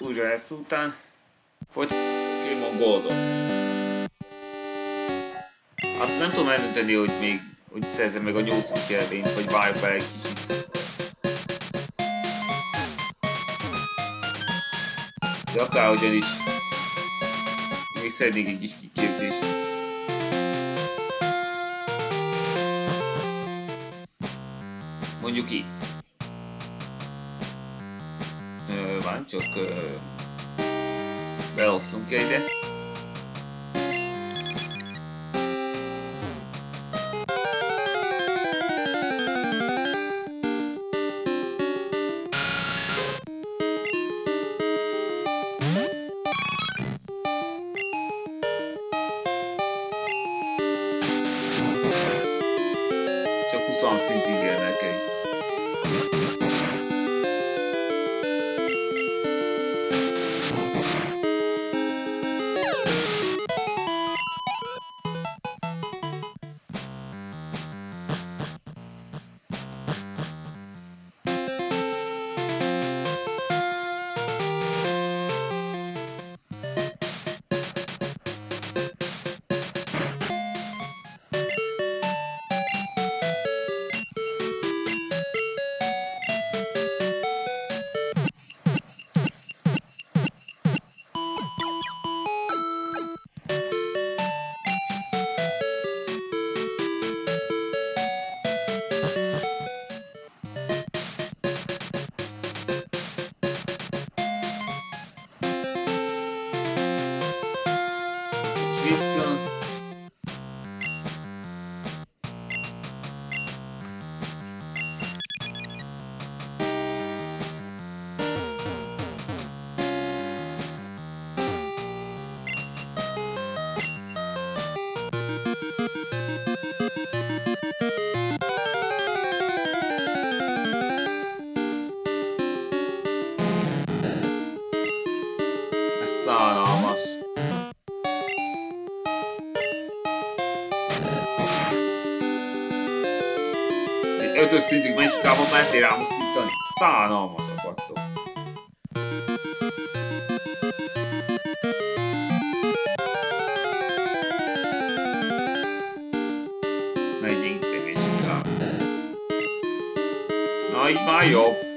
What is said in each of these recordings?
újra ezt után. Folytatjuk Pokémon Goldot. Hát nem tudom eldönteni, hogy még hogy szerzem meg a 8. jelvényt, vagy várjuk fel egy kicsit. De akárhogyan is. Még szeretnék egy kis kiképzést. Mondjuk így. falan çok e, ve olsun. Mecskában mentél rám szintani. Szánalmasak vagytok. Menjünk te. Na így már jobb.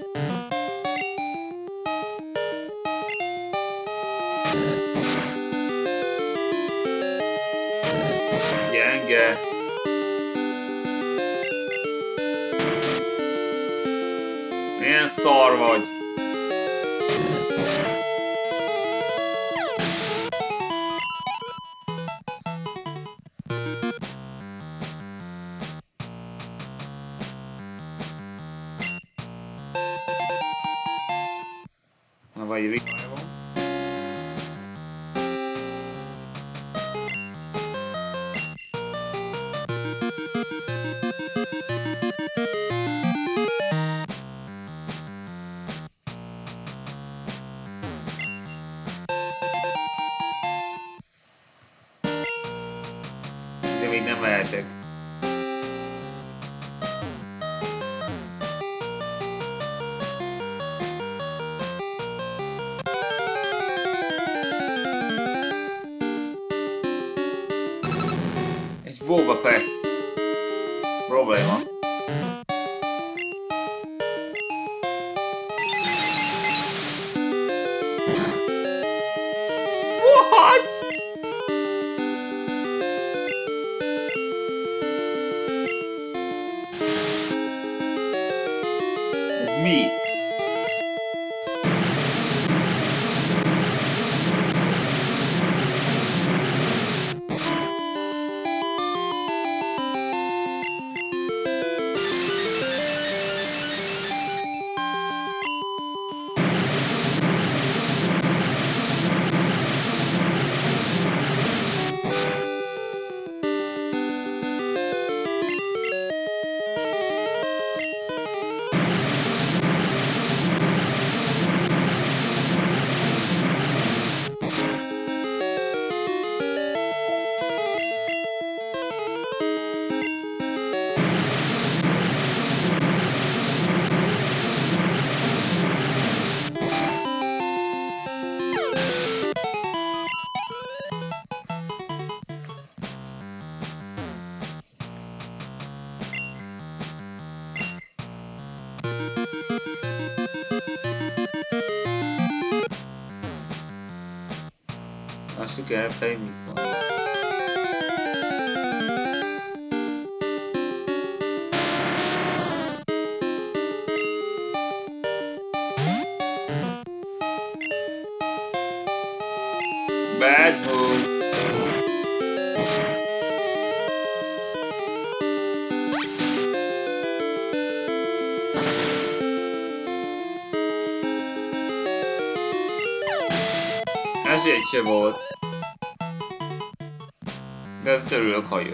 Ez same. 有考油。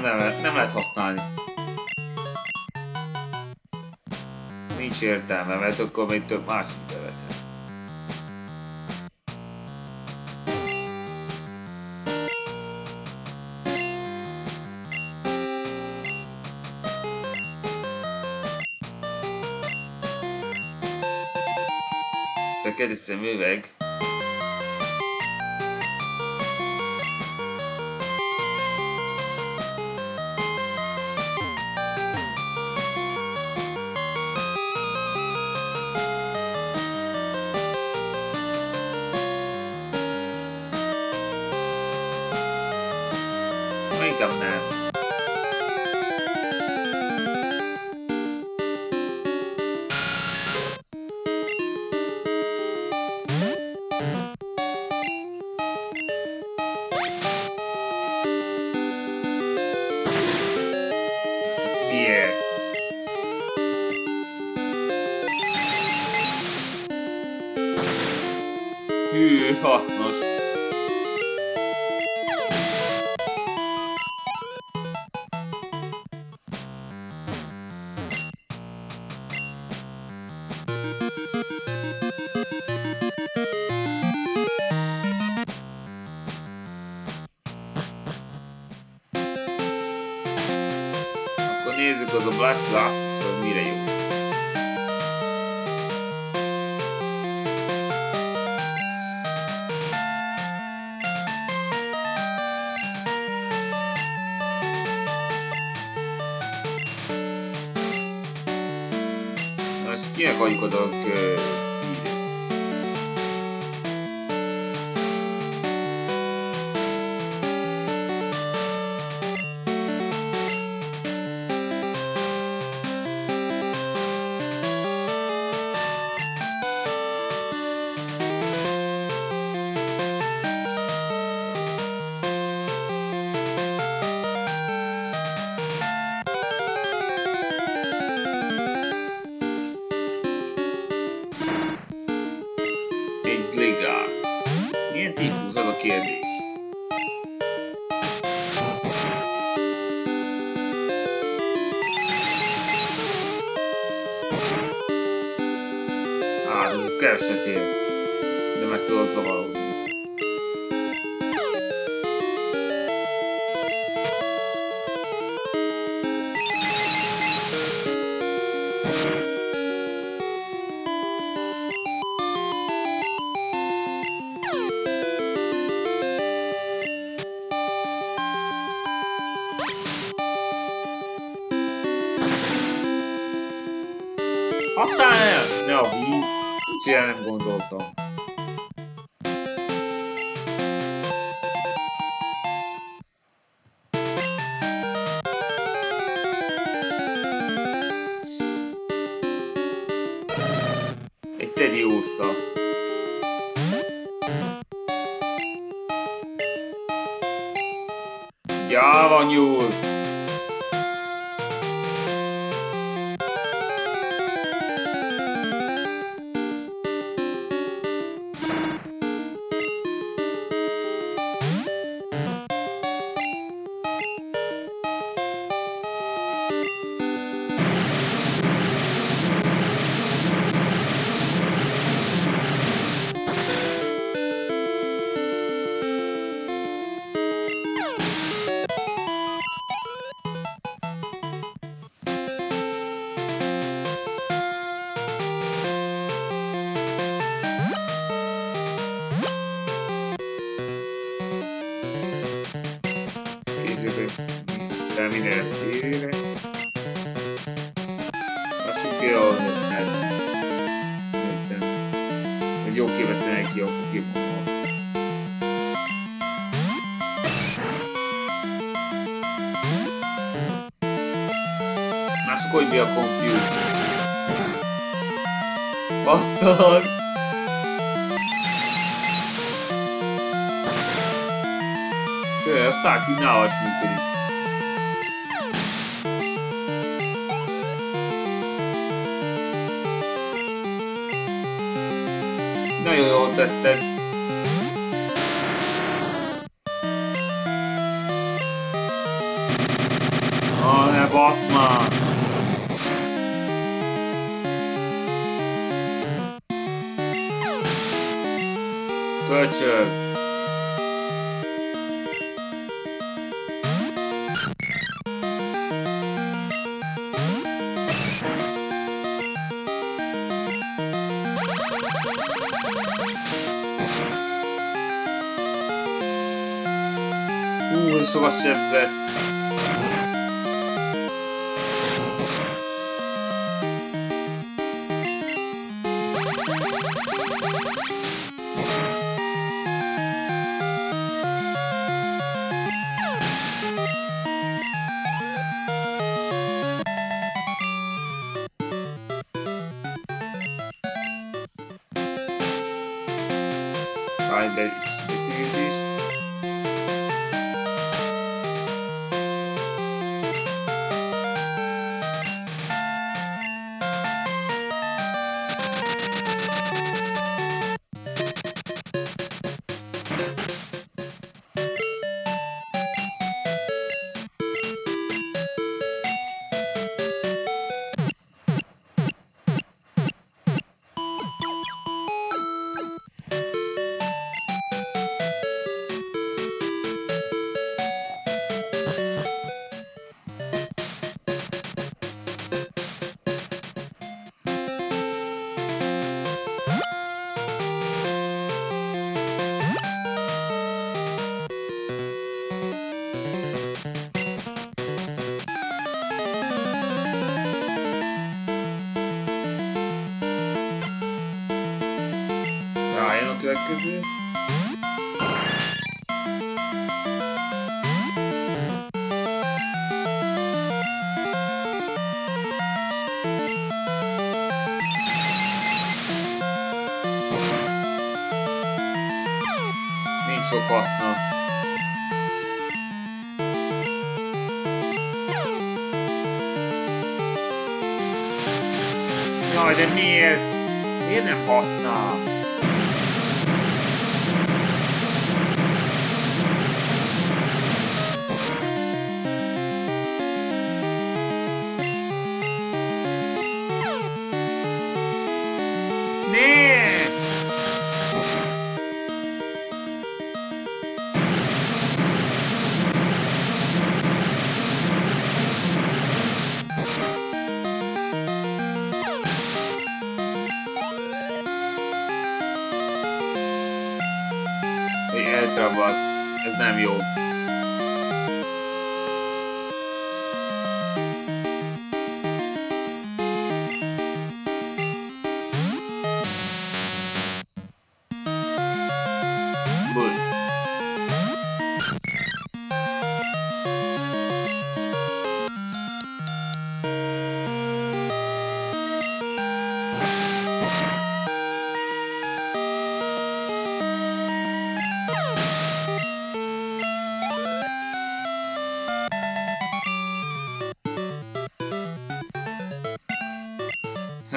nem, nem, nem lehet használni. Nincs értelme, mert akkor még több másik tevet. Tökéletes műveg. gondoltam. Minél. Azt jó, mert... Értem. Hogy jó kivesztenek ki a Pokémon. Mások, hogy mi a Confuse. Bastard! a szárkínál is működik. Sokat sebzett. Jaj, de miért? Miért nem basz?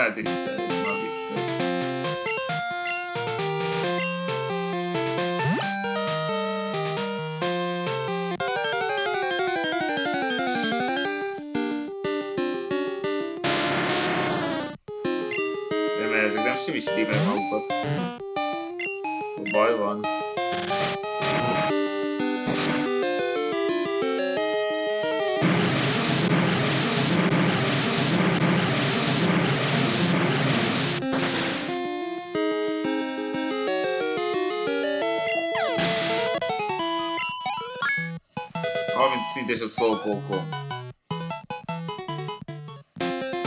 さよた。És a szolkókon.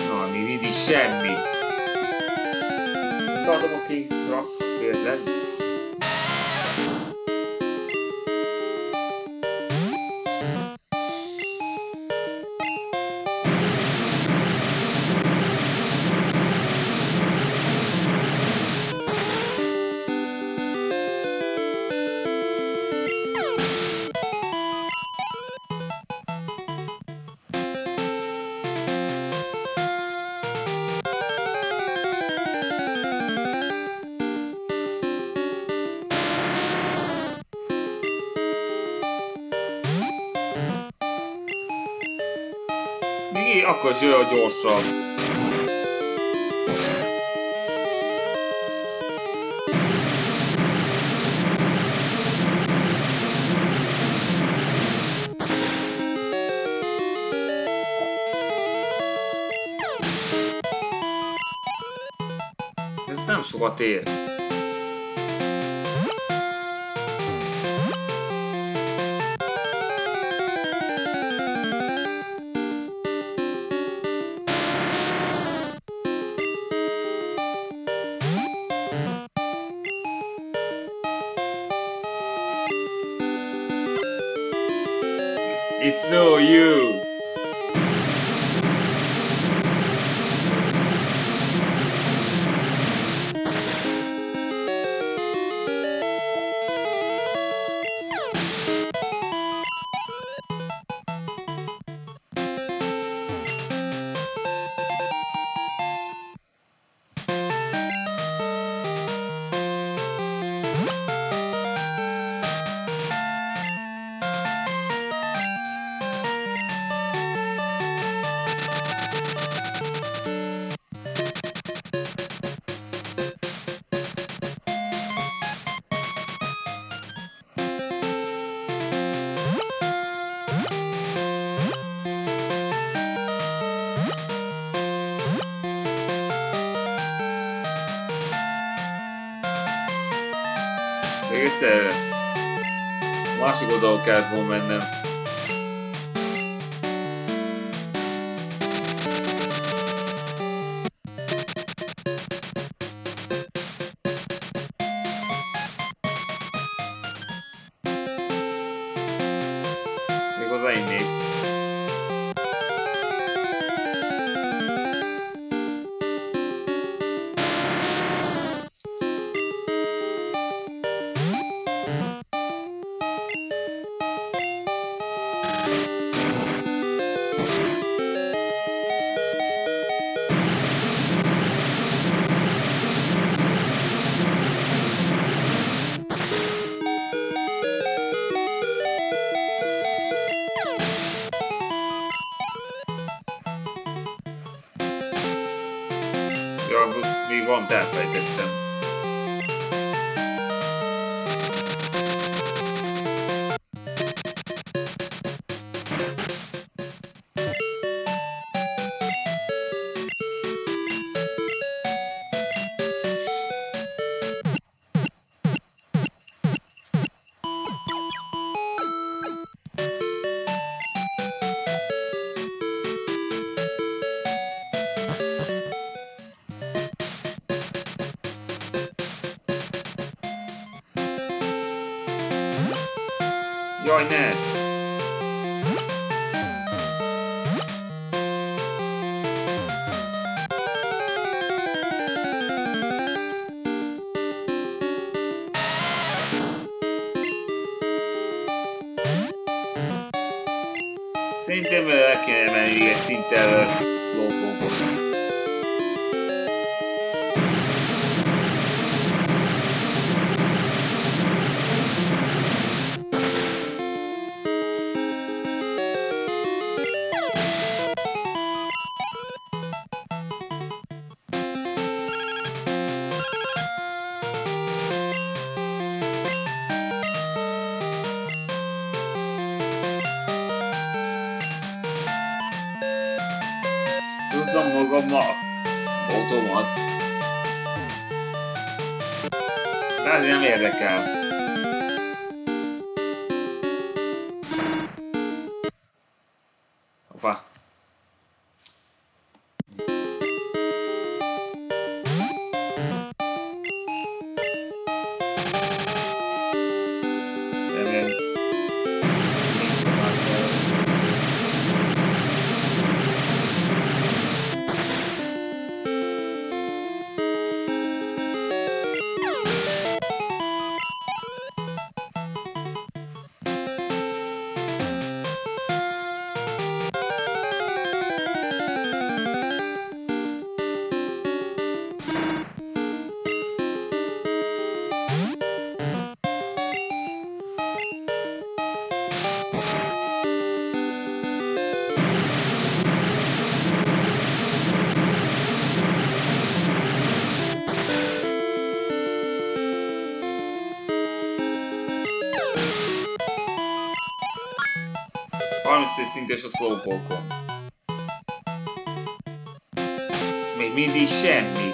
Na, mi mindig semmi. Tartom a kék rak, olyan gyorsan. Ez nem sokat ér. No use. Kellett volna mennem. Jaj, Slowpoke Még mindig semmi.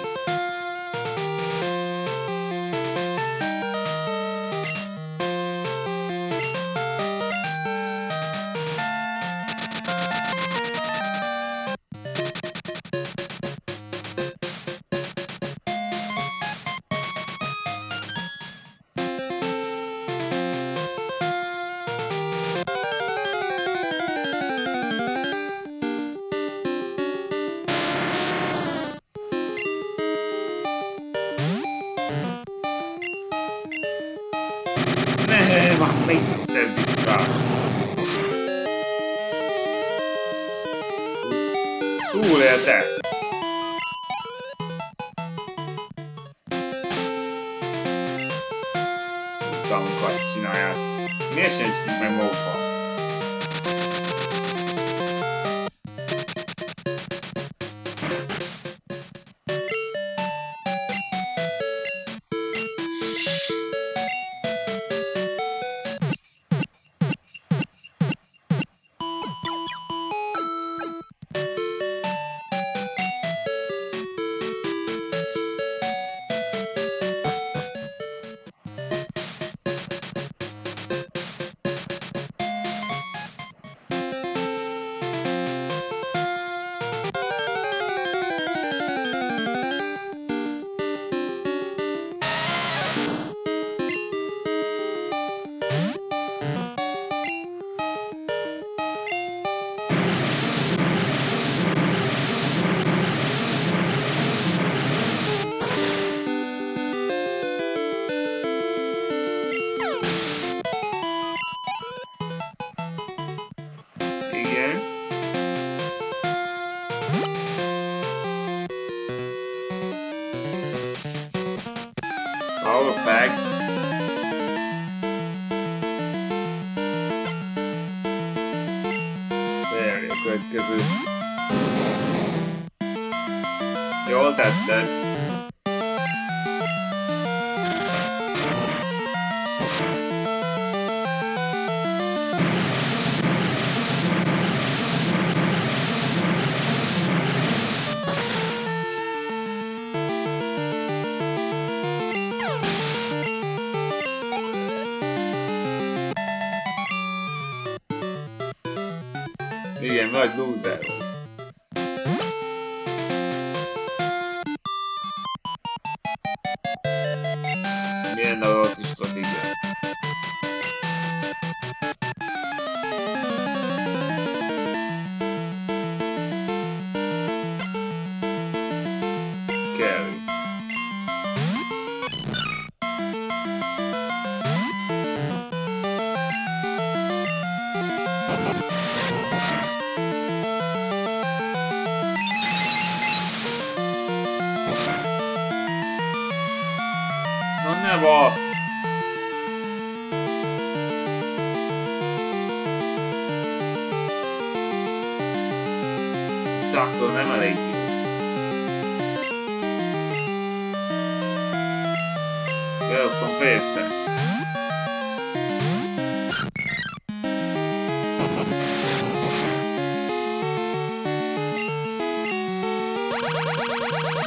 Woo!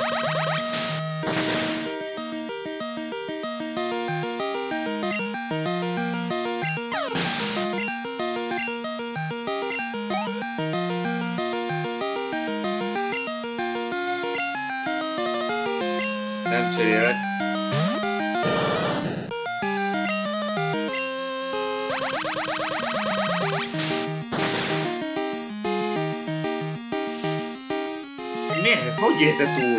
Miért? Hogy érte túl?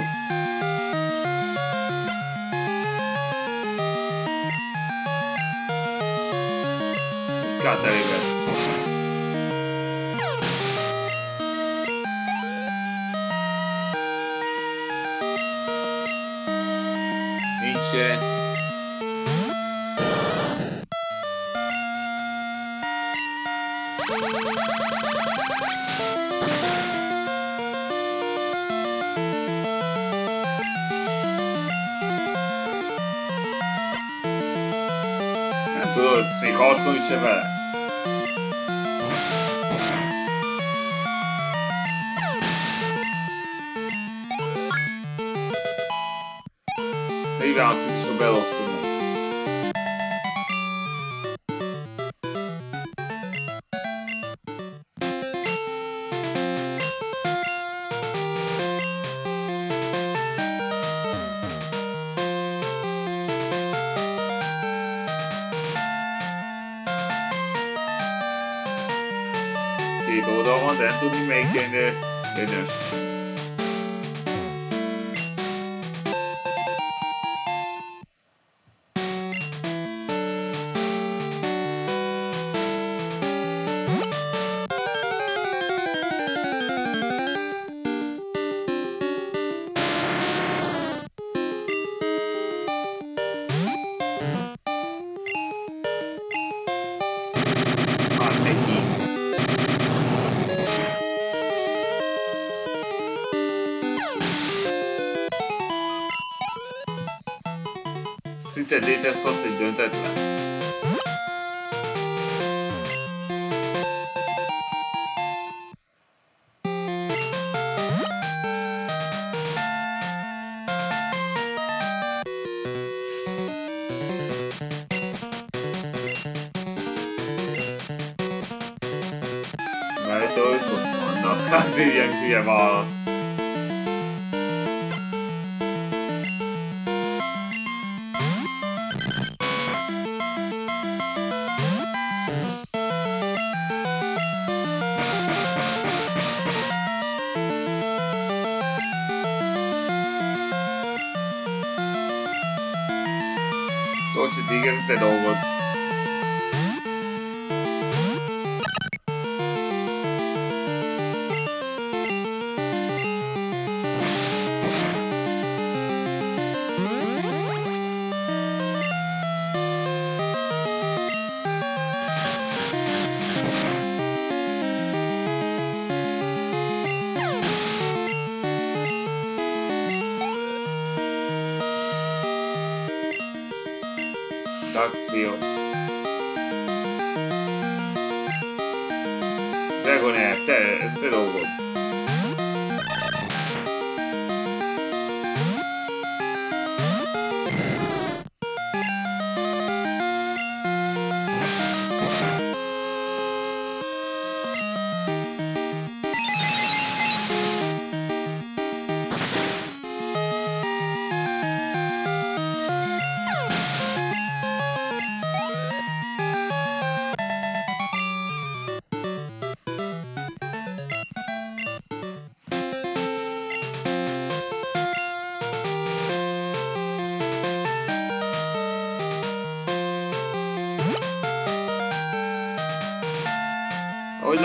Katarina. Chevrolet. Szinte létre szólt egy döntetlen. Mert dolgok vannak, hát ilyen hülye válasz.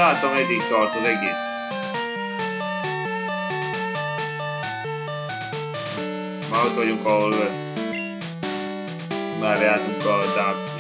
Látom, eddig tart az egész. Már ott vagyunk, ahol ö, már jártunk a Dark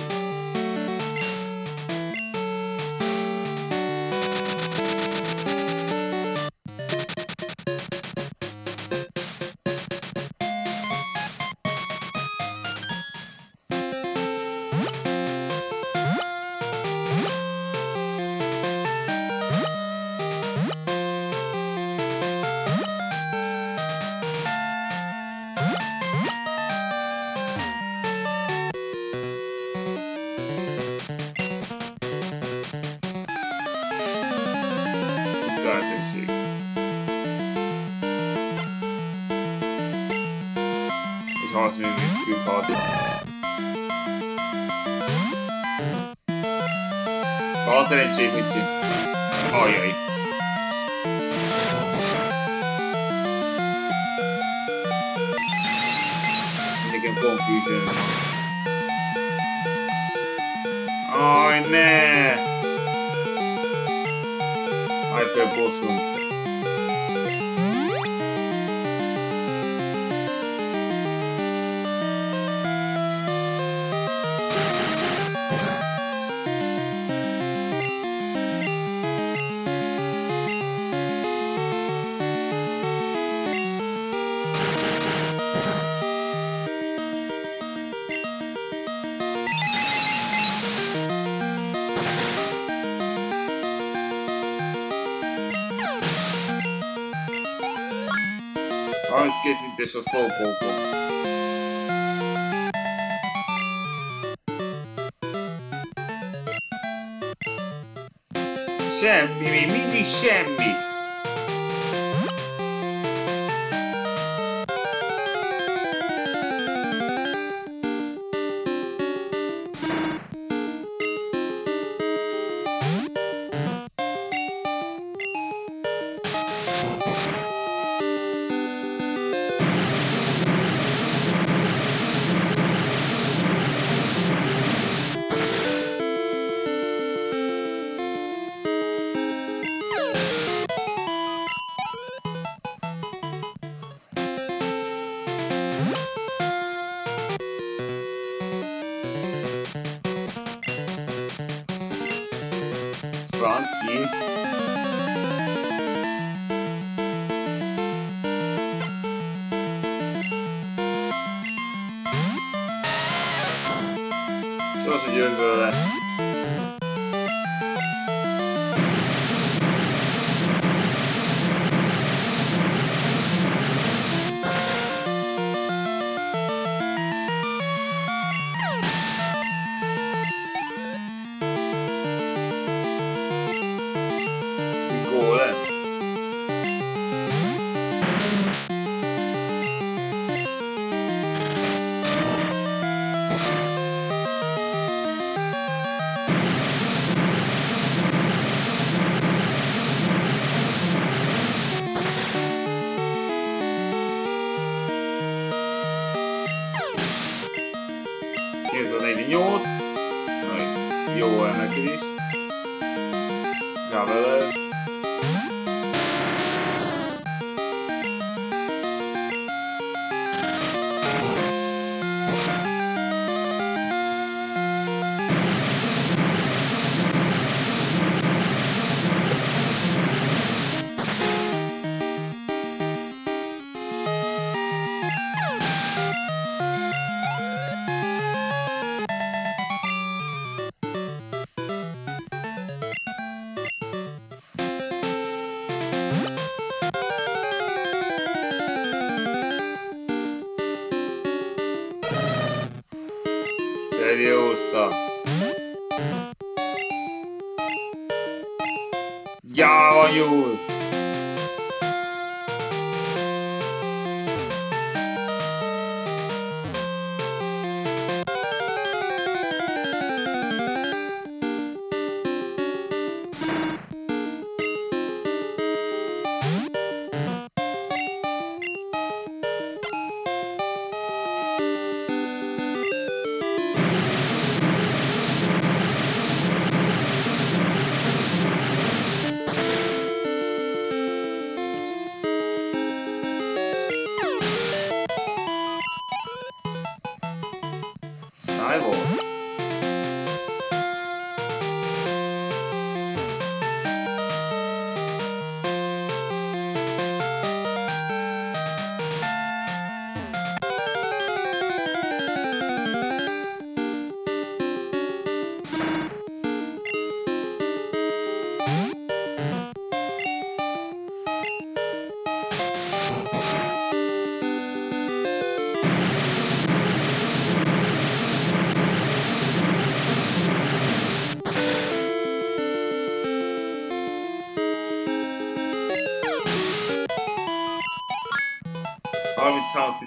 készítés a Slowpoke-on. Semmi, még mindig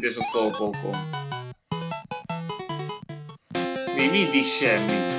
piaciuto poco. Veni di scemi.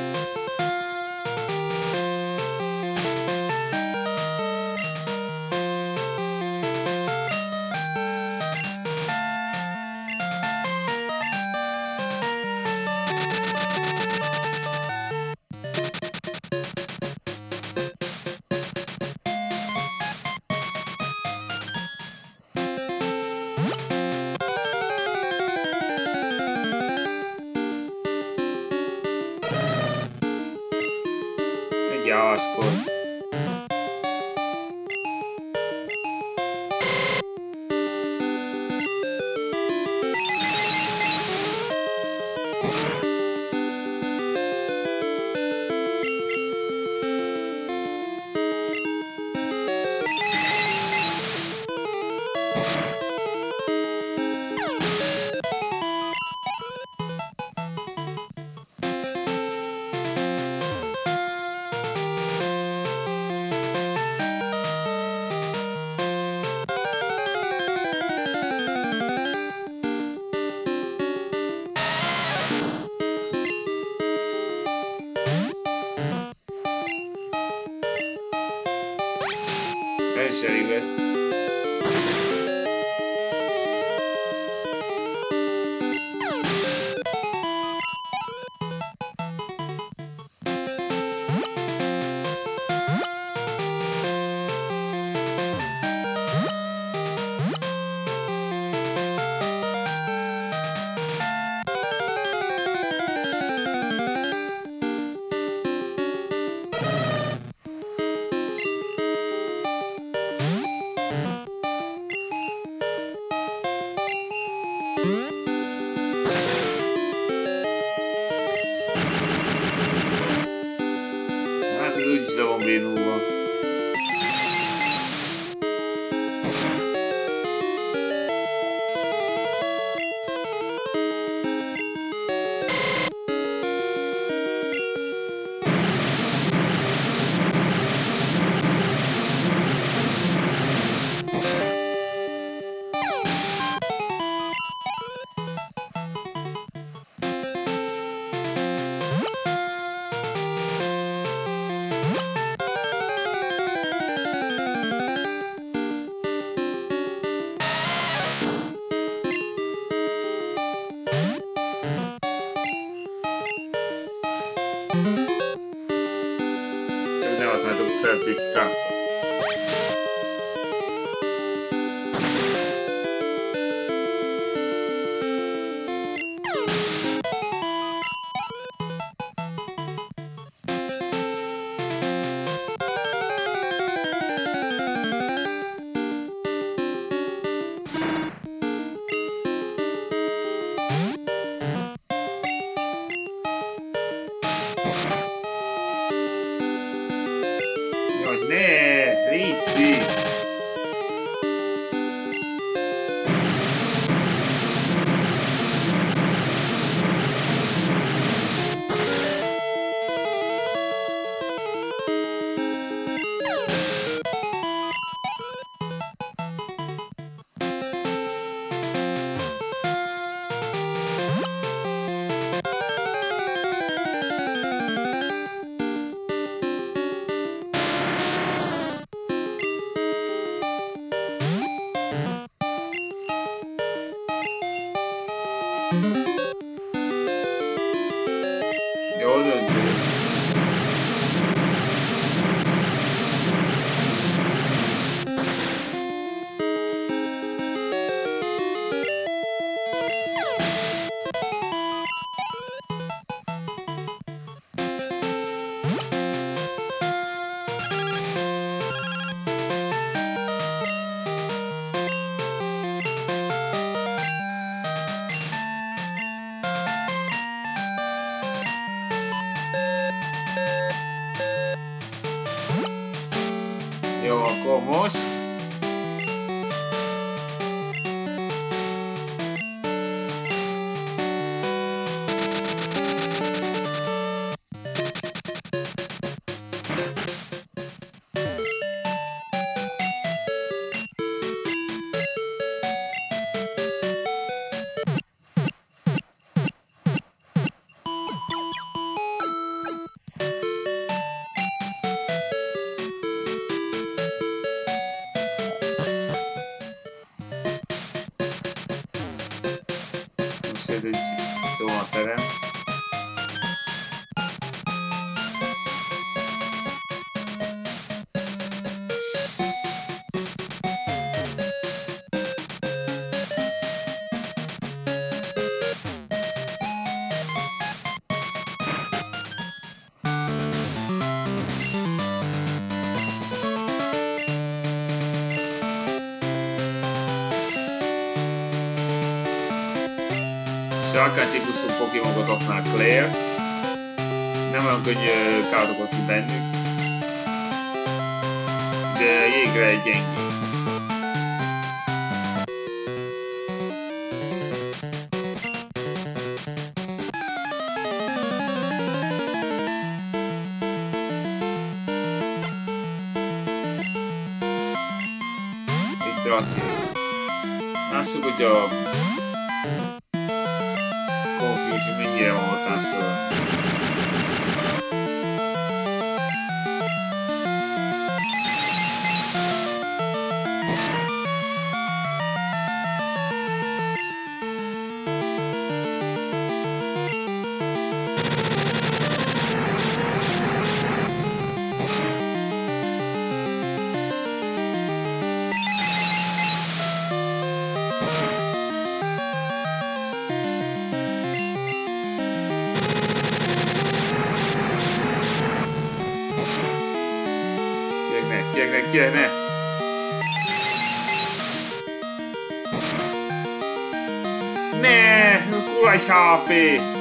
Vamos. Sarkán típusú Pokémonot használ Claire. Nem olyan könnyű kárt okozni bennük. De jégre egy gyengé. Kieg ne, ne! Egy HP!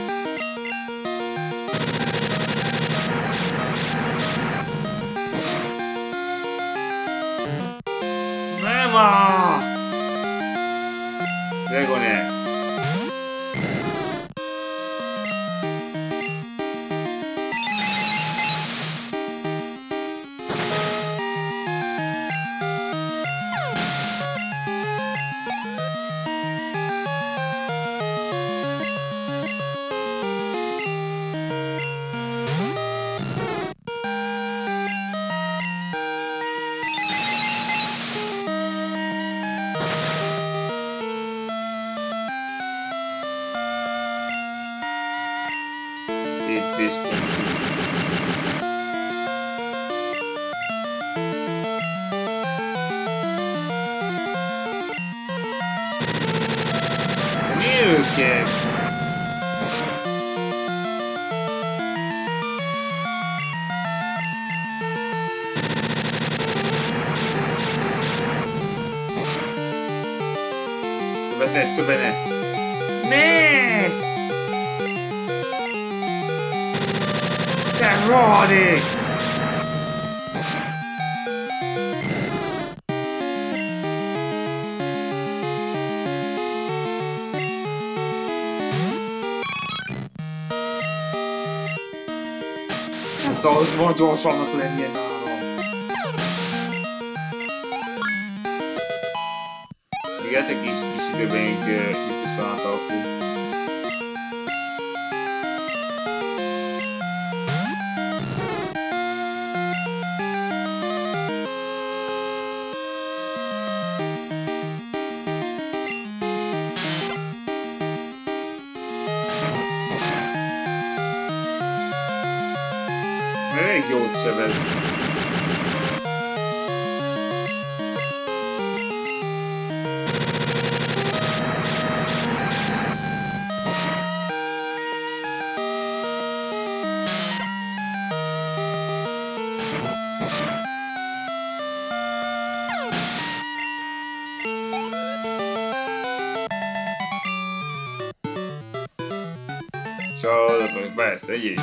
Van gyorsabbnak lennie 所以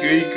Nélküli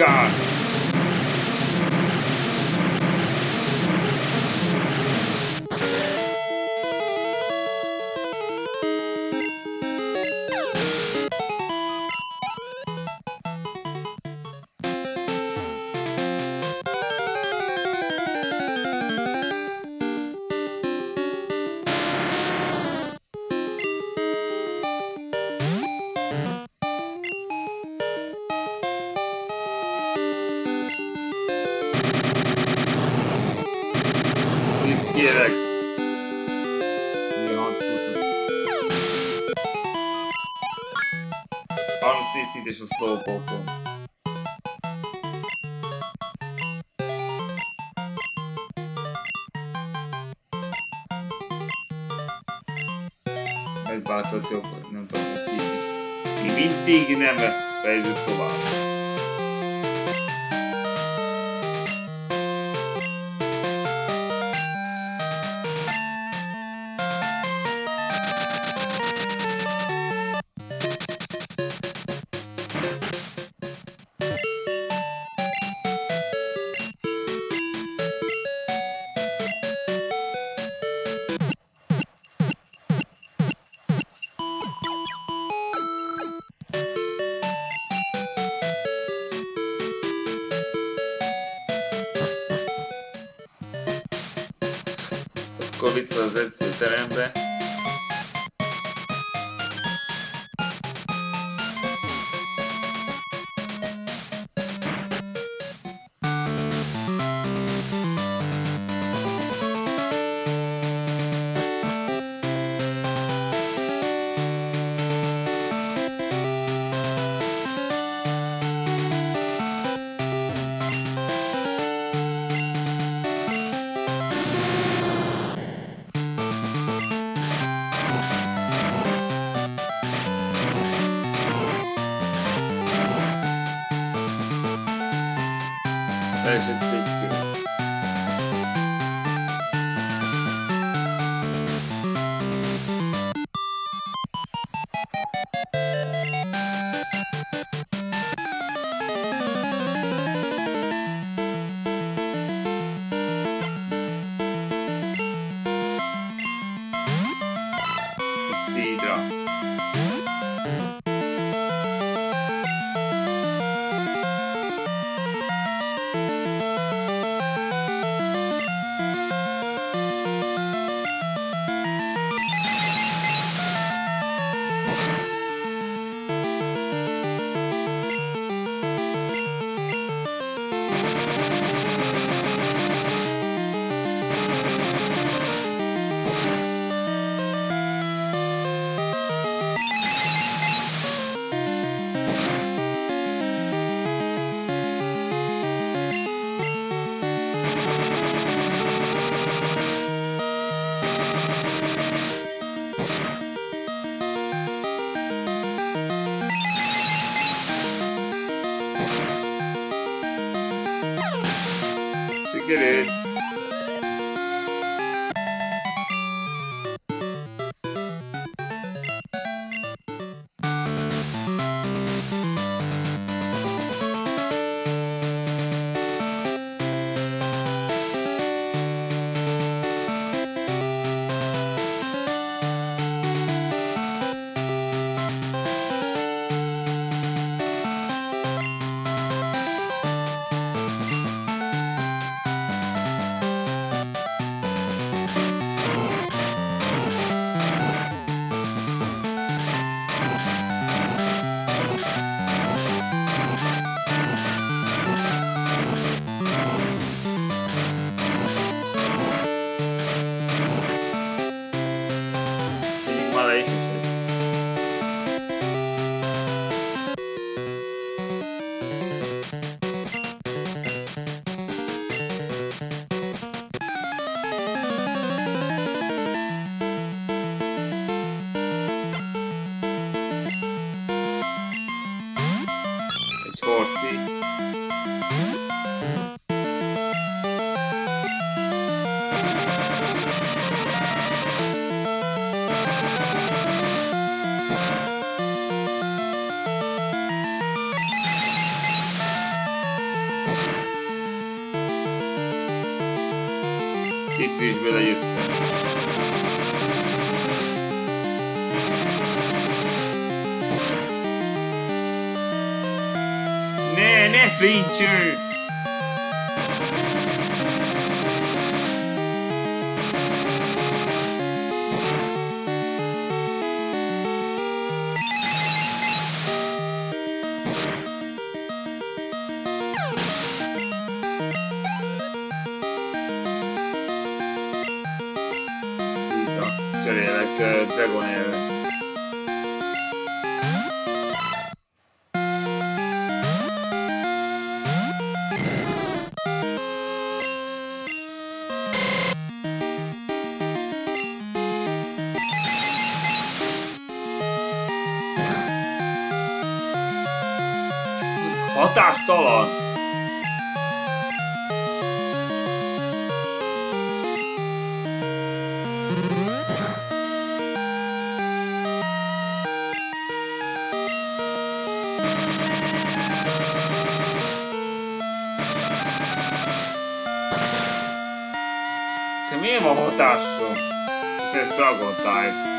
nem hatással. Ez Dragon Type. Igen,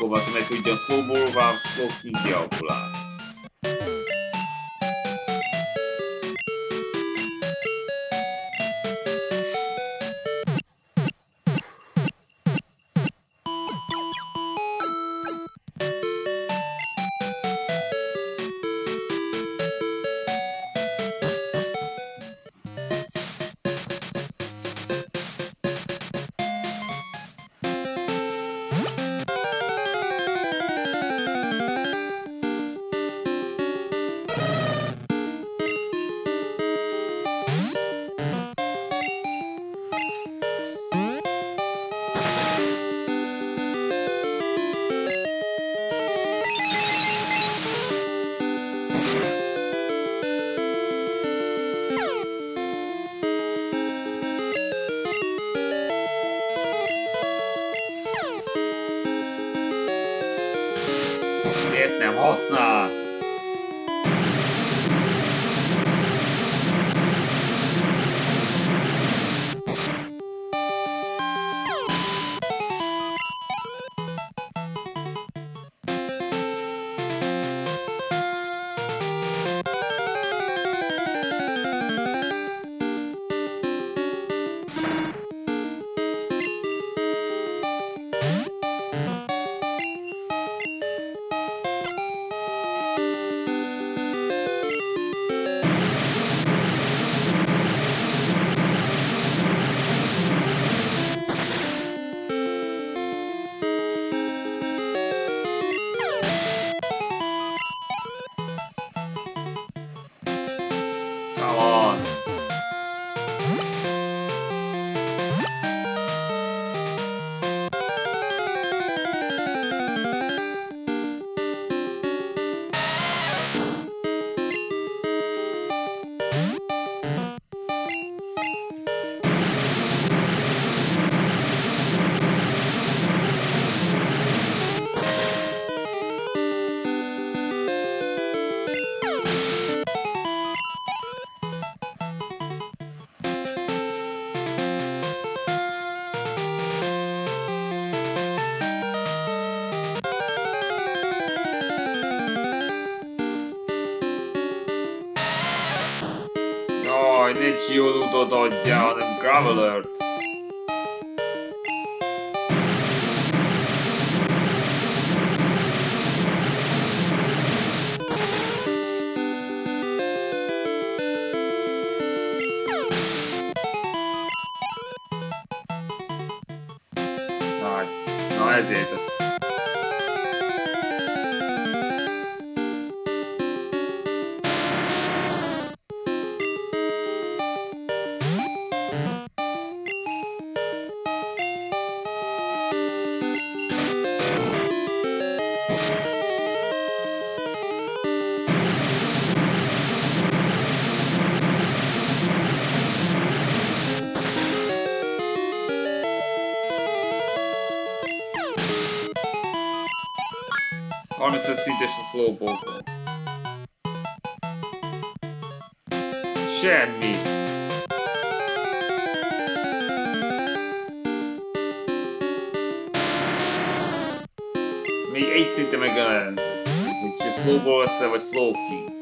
slowpokomat, meg tudja slowball, wow, slow go down and gravel. Szintes a slowpoke Semmi. Még egy szinte megjelent. Úgyhogy slowball vagy slow key.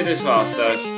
Tökéletes választás. Ez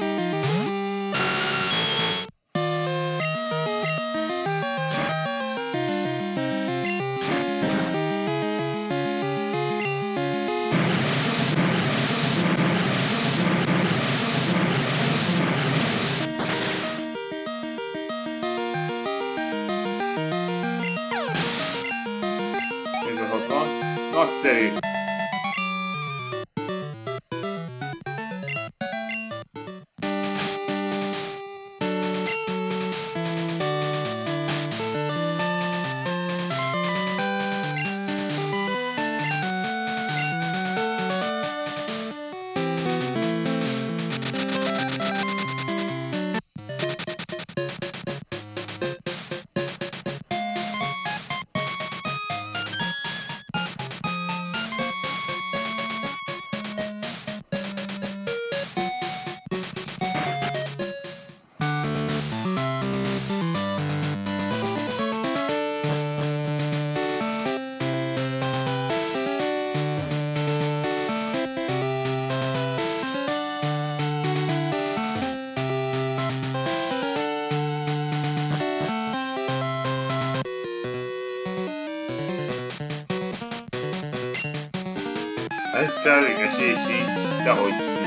Esély sincs, dehogy nem.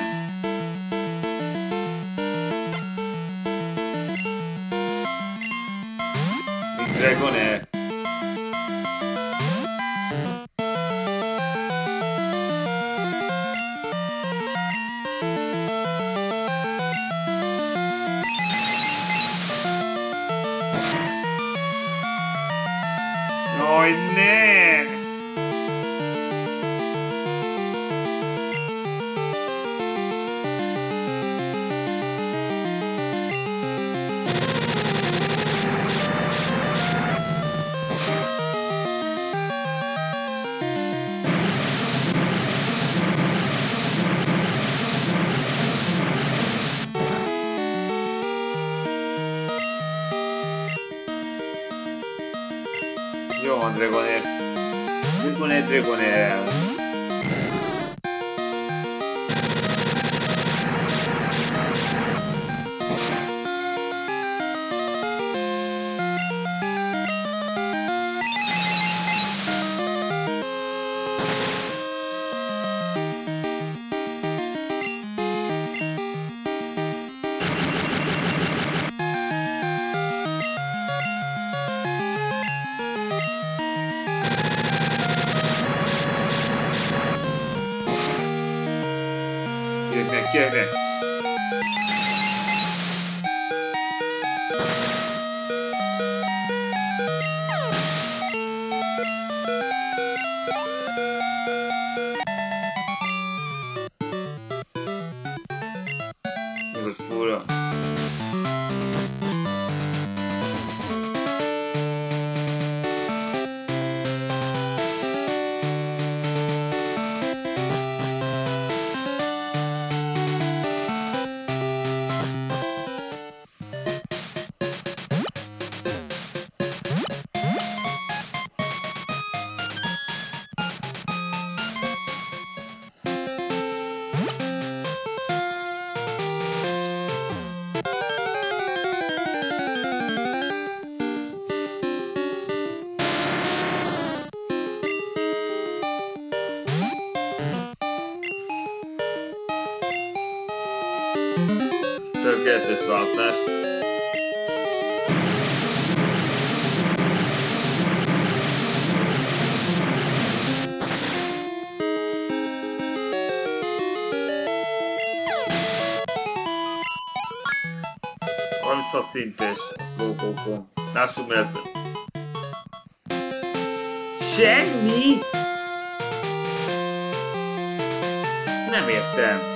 Mint Dragonair. Jaj, szintes szlókókon. Lássuk, mi lesz. Semmi? Nem értem.